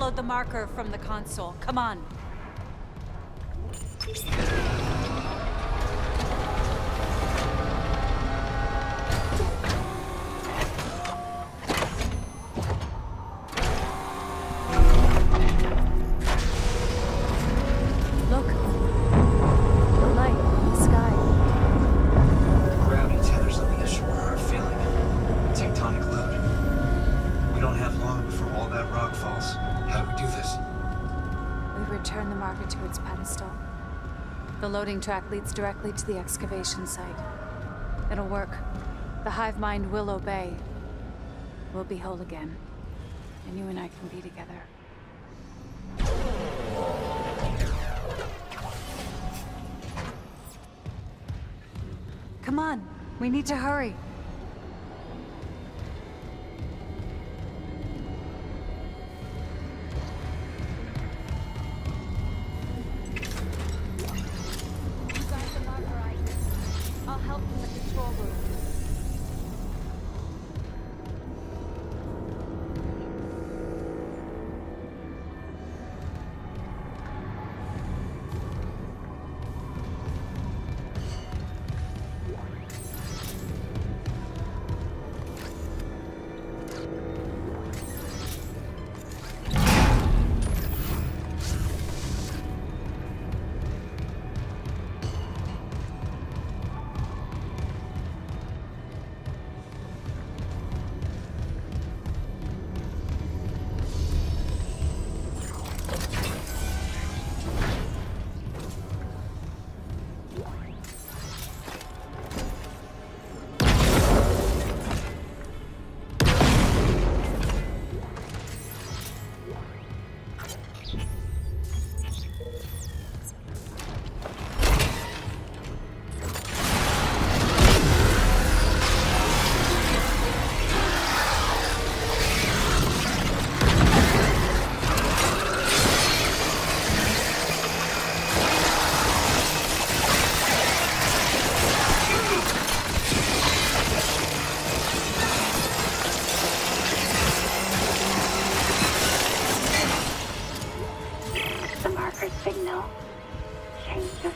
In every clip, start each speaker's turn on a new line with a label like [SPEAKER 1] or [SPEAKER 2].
[SPEAKER 1] upload the marker from the console. Come on. Loading track leads directly to the excavation site. It'll work. The hive mind will obey. We'll be whole again. And you and I can be together. Come on, we need to hurry.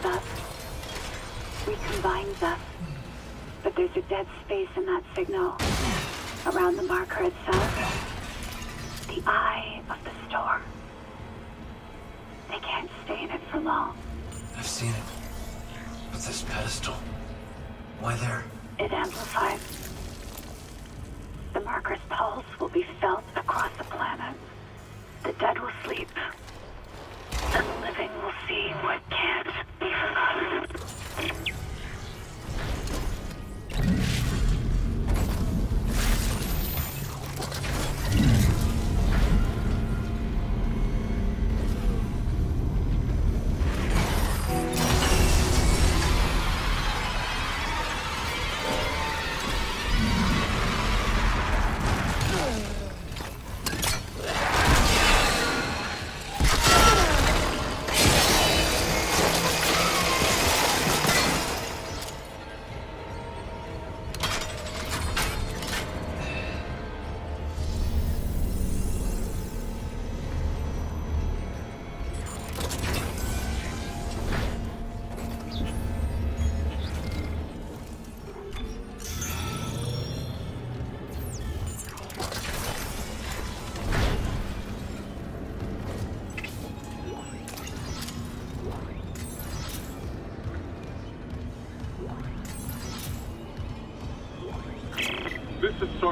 [SPEAKER 2] Us, recombines us. But there's a dead space in that signal around the marker itself. The eye of the storm. They can't stay in it for long.
[SPEAKER 3] I've seen it. But this pedestal. Why there?
[SPEAKER 2] It amplifies. The marker's pulse will be felt across the planet. The dead will sleep. And the living will see what can't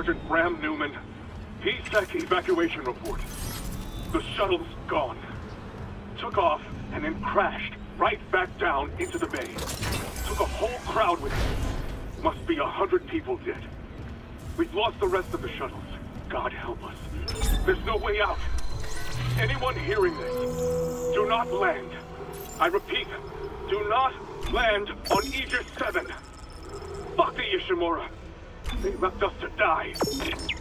[SPEAKER 4] Sergeant Bram Newman. PSEC evacuation report. The shuttle's gone. Took off and then crashed right back down into the bay. Took a whole crowd with it. Must be a hundred people dead. We've lost the rest of the shuttles. God help us. There's no way out. Anyone hearing this, do not land. I repeat, do not land on Aegis 7. Fuck the Ishimura. They left us to die.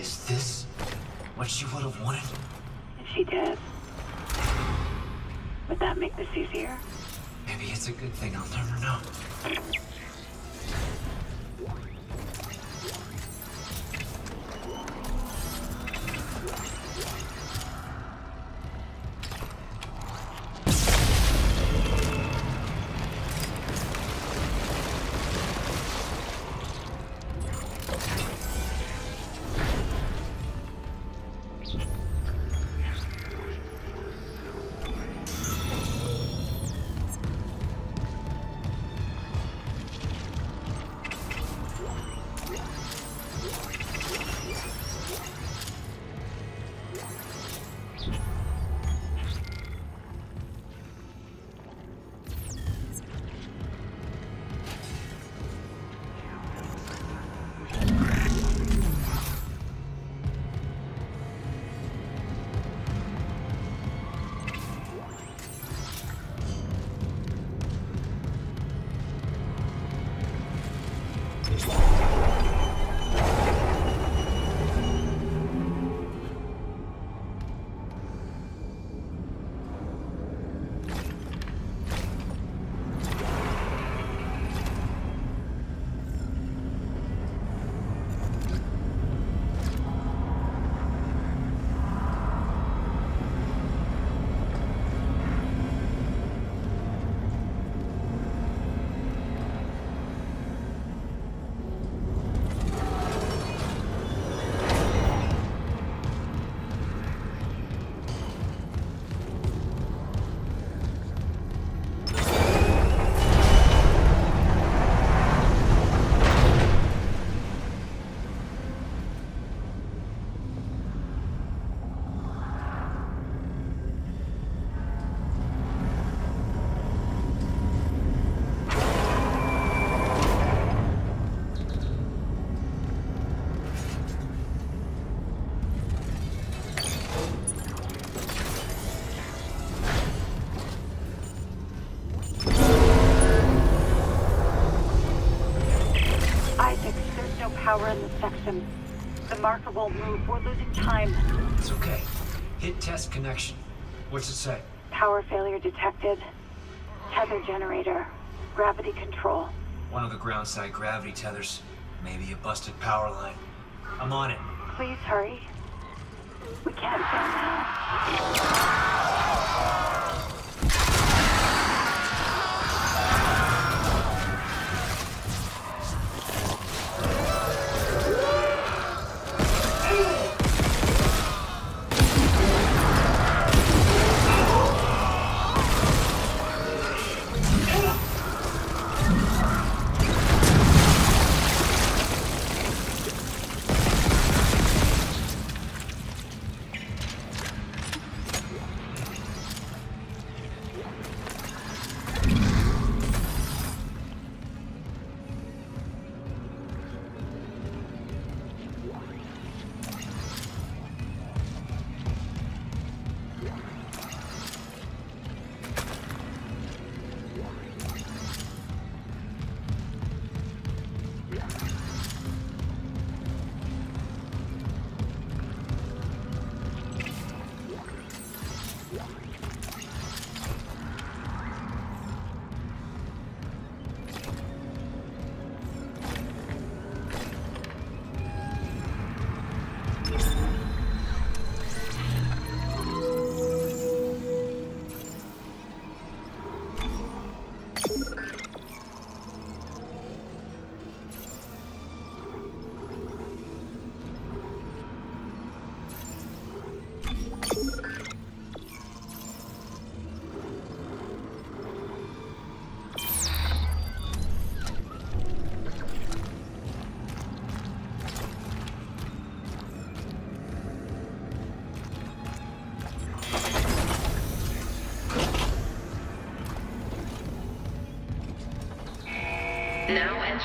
[SPEAKER 3] Is this what she would have wanted?
[SPEAKER 2] If she did, would that make this easier?
[SPEAKER 3] Maybe it's a good thing I'll never know.
[SPEAKER 2] Power in this section. The marker won't move. We're losing time.
[SPEAKER 3] It's okay. Hit test connection. What's it say?
[SPEAKER 2] Power failure detected. Tether generator. Gravity control.
[SPEAKER 3] One of the ground side gravity tethers. Maybe a busted power line. I'm on it.
[SPEAKER 2] Please hurry. We can't fail now.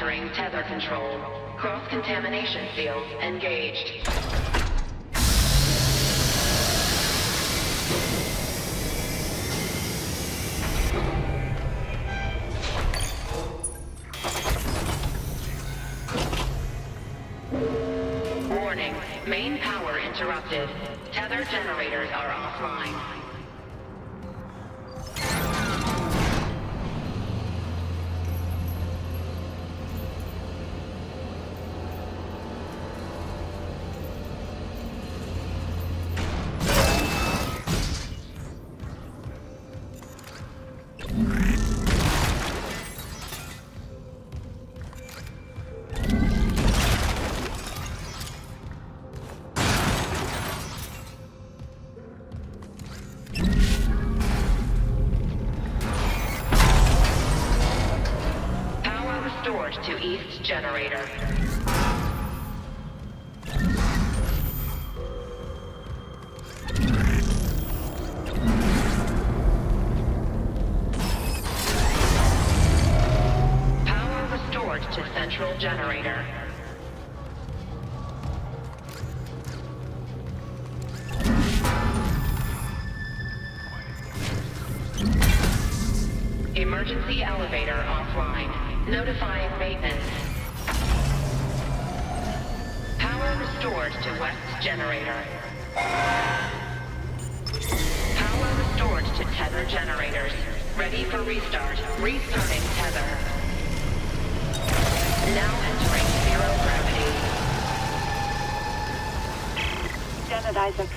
[SPEAKER 5] Entering tether control. Cross-contamination field engaged. Generator. Power restored to central generator. Emergency elevator offline. Notifying maintenance. To West's generator. Power restored to tether generators. Ready for restart. Restarting tether. Now entering zero gravity.
[SPEAKER 2] Janet Isaac,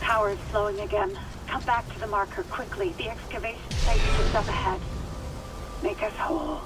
[SPEAKER 2] power is flowing again. Come back to the marker quickly. The excavation site is up ahead. Make us whole.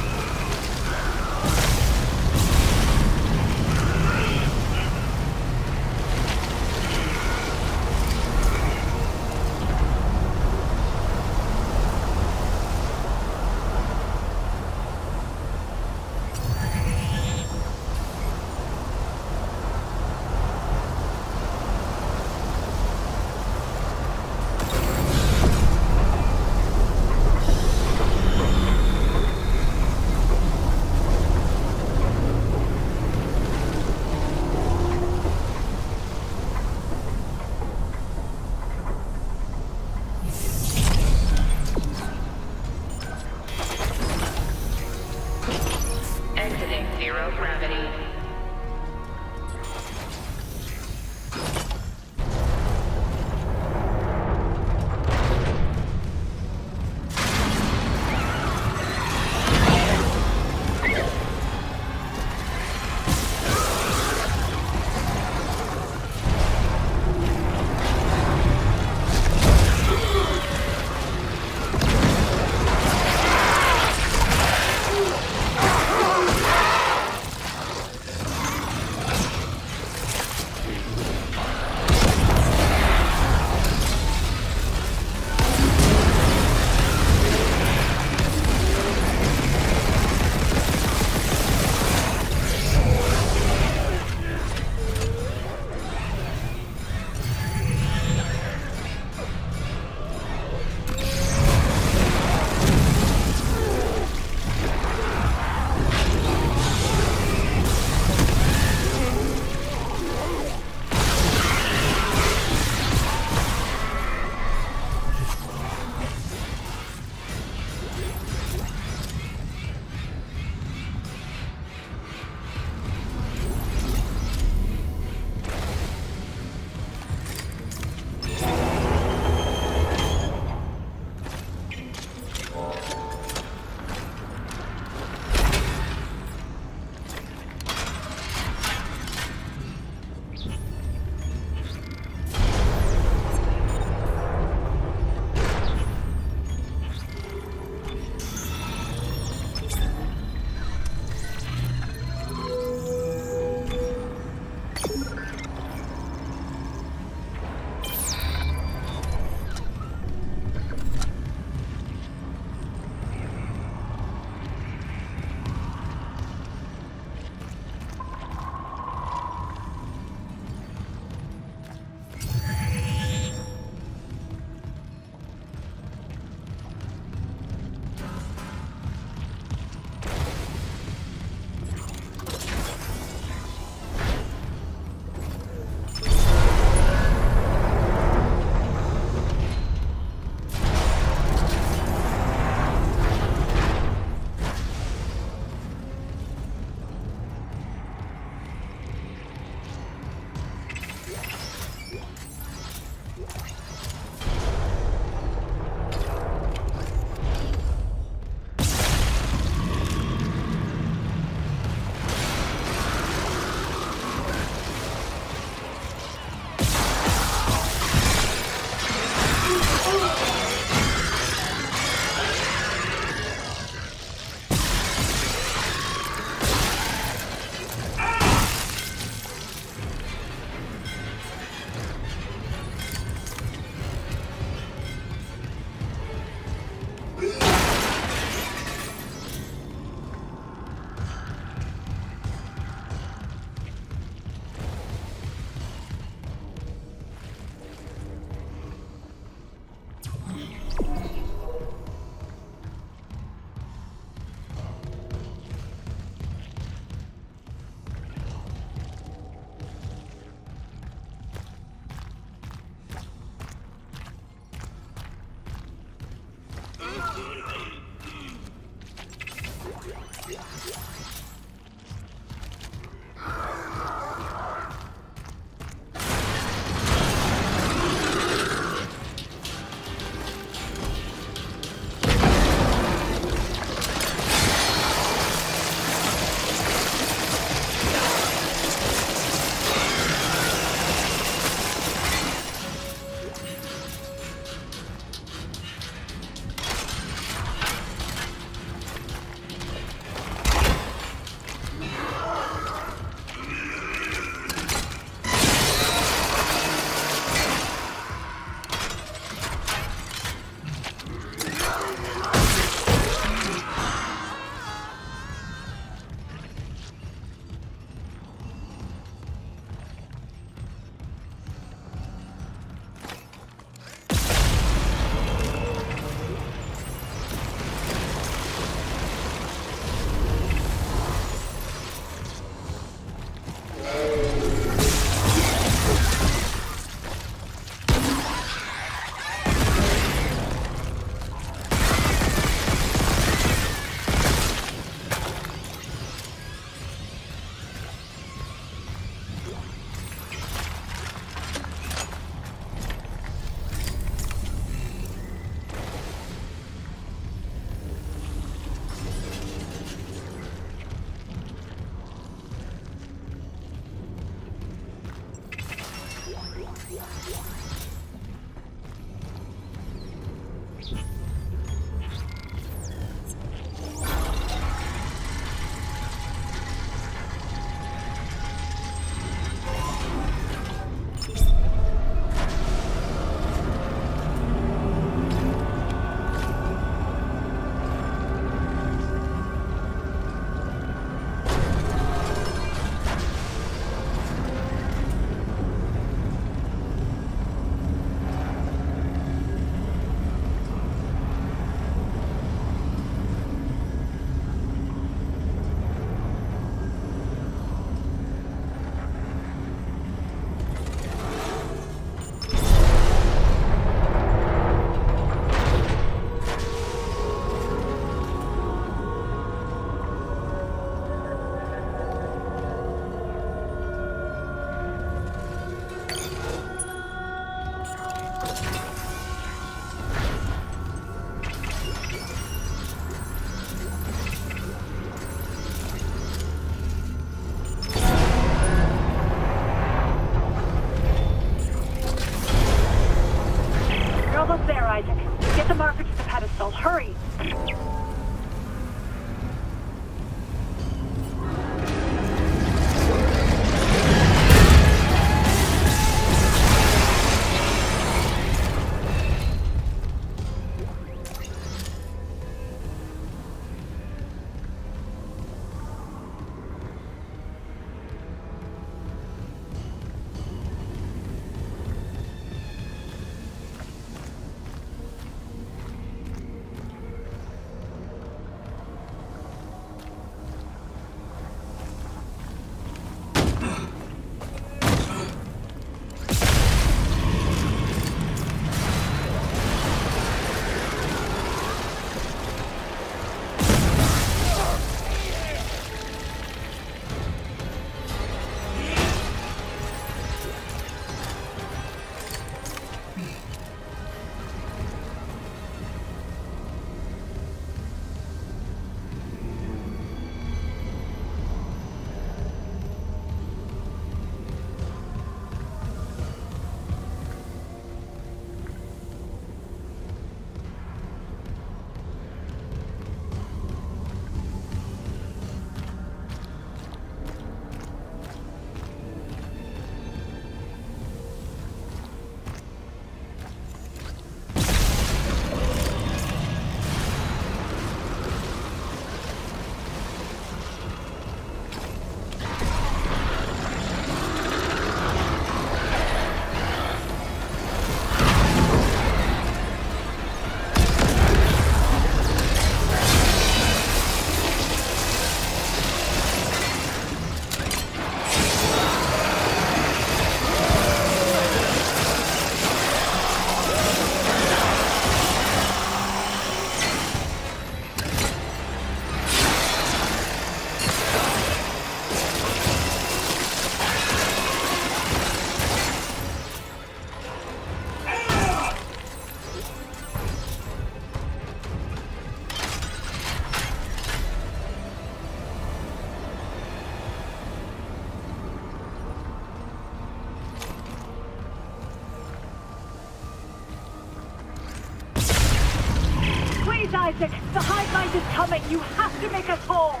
[SPEAKER 2] Isaac! The hive mind is coming! You have to make us whole!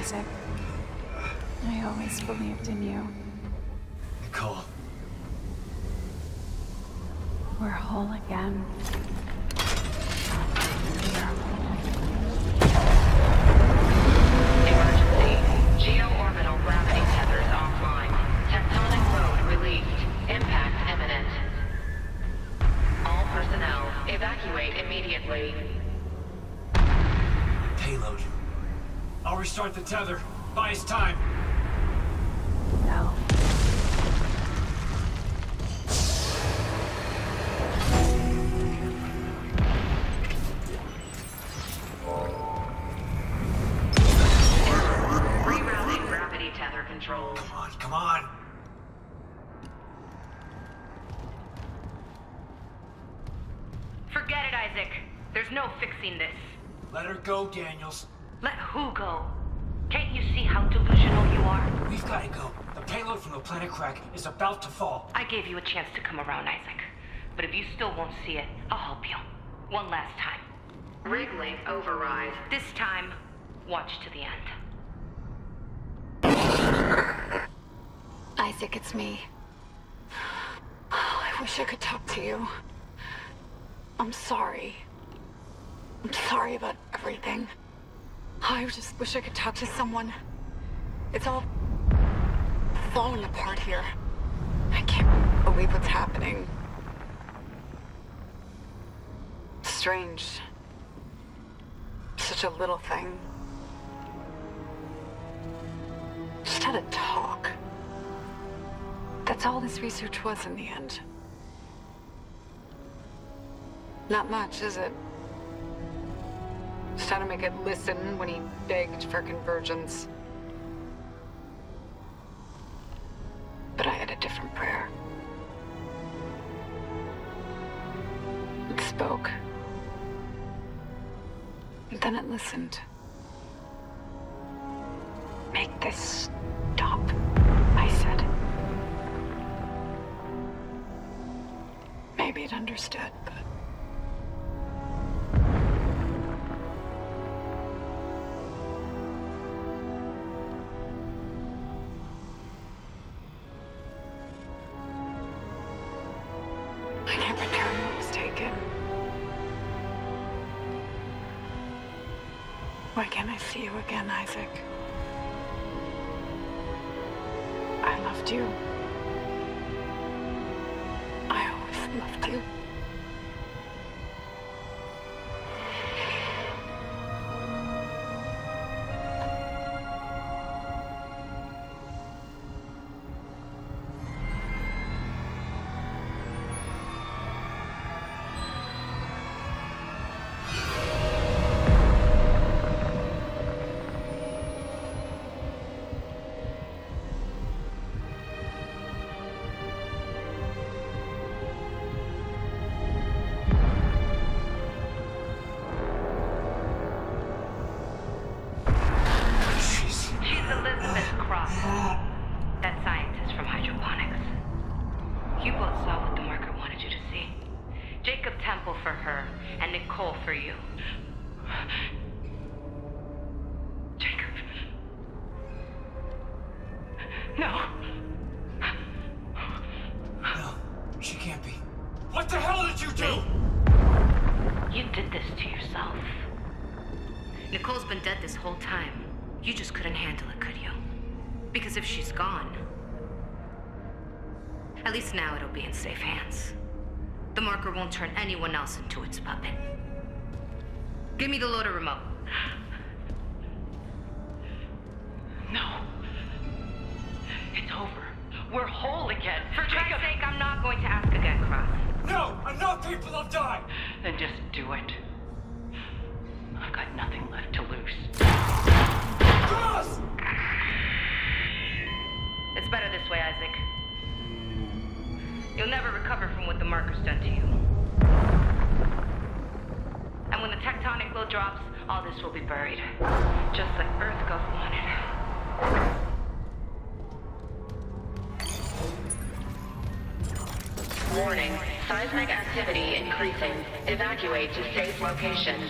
[SPEAKER 2] Isaac.
[SPEAKER 5] I always believed in you.
[SPEAKER 3] Nicole.
[SPEAKER 5] We're whole again.
[SPEAKER 3] Tether. Buy us time.
[SPEAKER 5] No.
[SPEAKER 6] Rerouting gravity tether controls.
[SPEAKER 3] Come on, come on.
[SPEAKER 7] Forget it, Isaac. There's no fixing this.
[SPEAKER 3] Let her go, Daniels. Crack is about to fall.
[SPEAKER 7] I gave you a chance to come around, Isaac. But if you still won't see it, I'll help you. One last time.
[SPEAKER 6] Rig override.
[SPEAKER 7] This time, watch to the end.
[SPEAKER 1] Isaac, it's me. Oh, I wish I could talk to you. I'm sorry. I'm sorry about everything. Oh, I just wish I could talk to someone. It's all falling apart here. I can't believe what's happening. Strange. Such a little thing. Just had a talk. That's all this research was in the end. Not much, is it? Just how to make it listen when he begged for convergence. Listened. Make this stop, I said. Maybe it understood, again, Isaac? I loved you. I always loved you.
[SPEAKER 7] Won't turn anyone else into its puppet. Give me the loader remote.
[SPEAKER 8] No. It's over. We're whole again.
[SPEAKER 7] For Christ's sake, I'm not going to ask again, Cross.
[SPEAKER 3] No! Enough people have died!
[SPEAKER 8] Then just do it. I've got nothing left to lose.
[SPEAKER 3] Cross!
[SPEAKER 7] It's better this way, Isaac. You'll never recover from what the marker's done to you. And when the tectonic load drops, all this will be buried. Just like Earth Gov wanted.
[SPEAKER 6] Warning. Seismic activity increasing. Evacuate to safe location.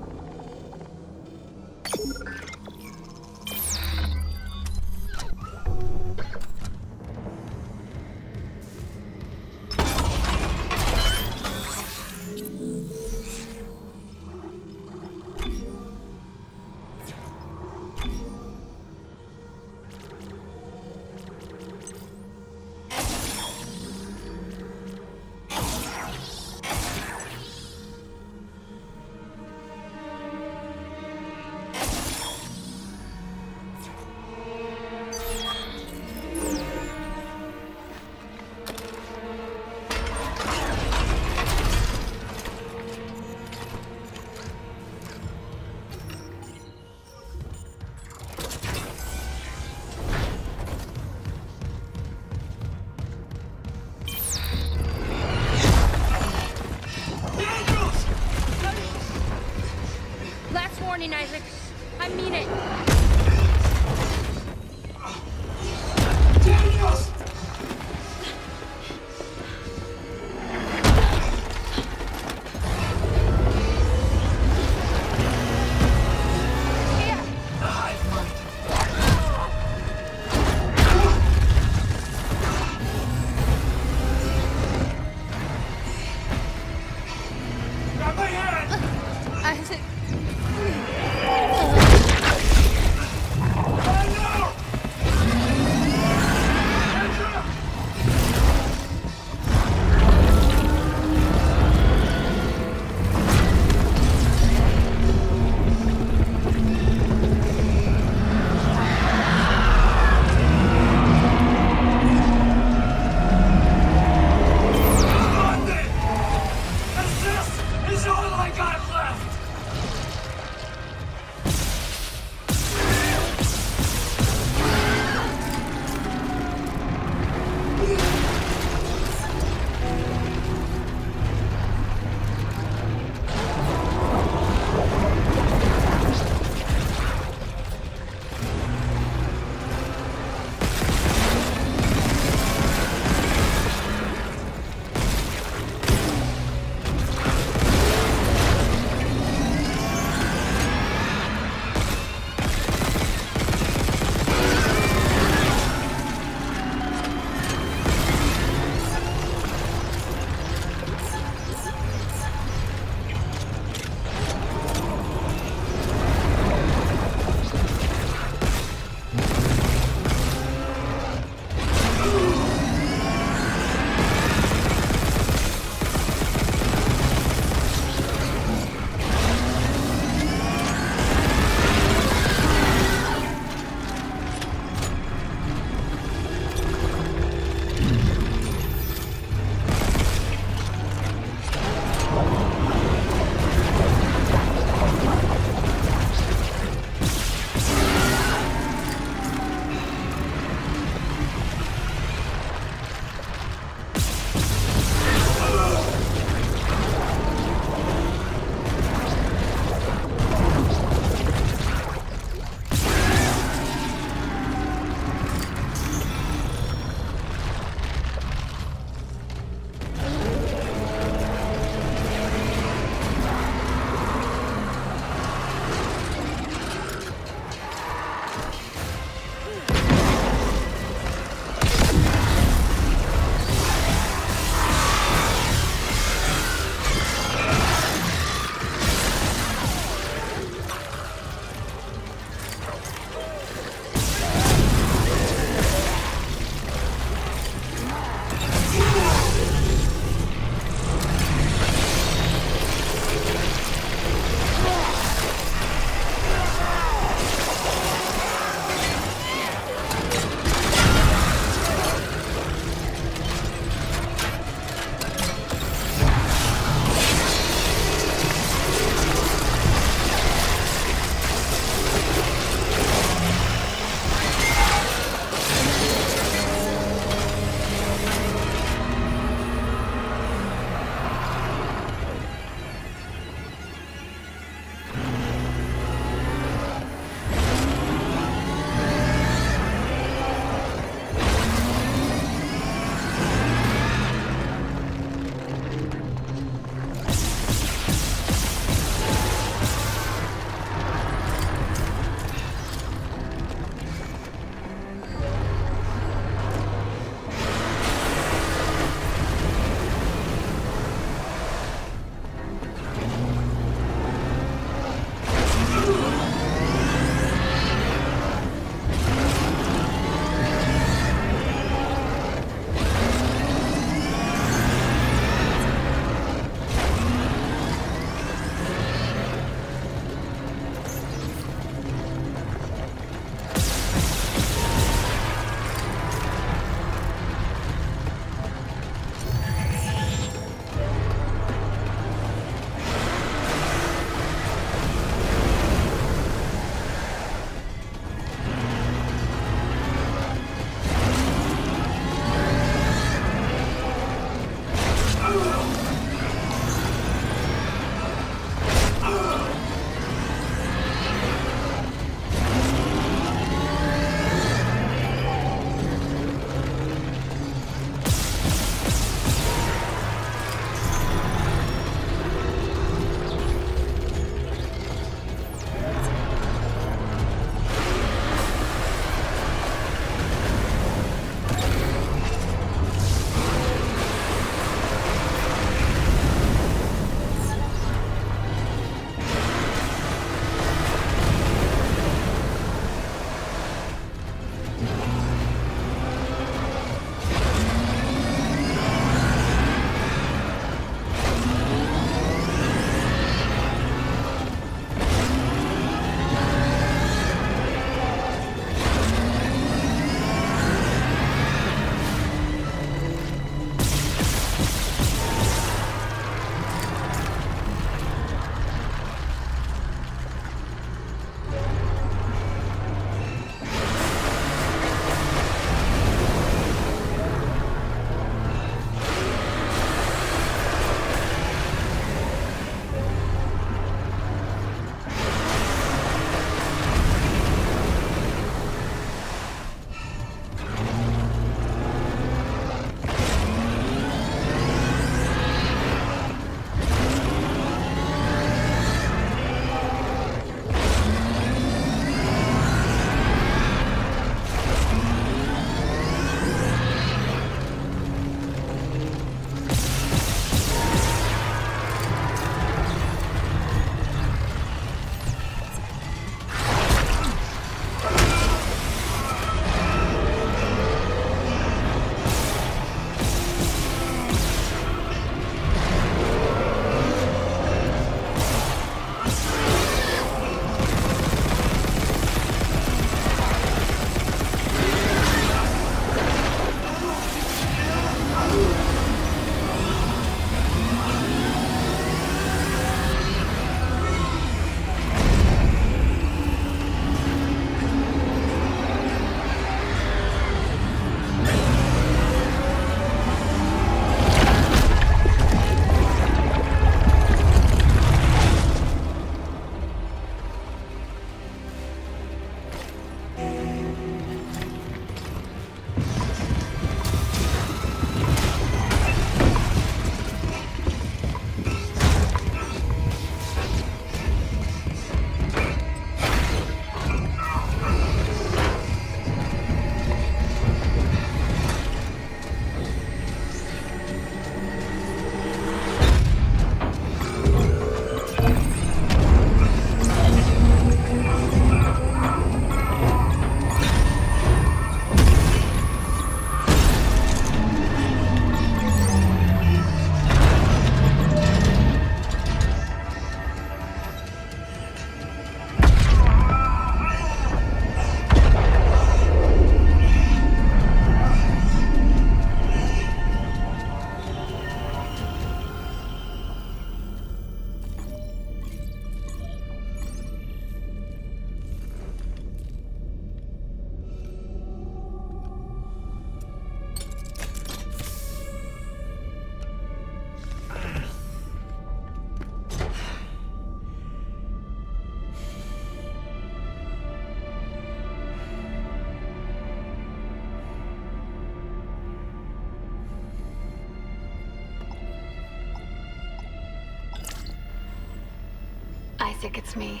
[SPEAKER 9] Isaac,
[SPEAKER 1] it's me.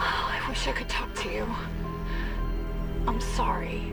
[SPEAKER 1] Oh, I wish I could talk to you. I'm sorry.